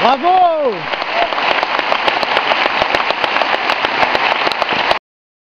Bravo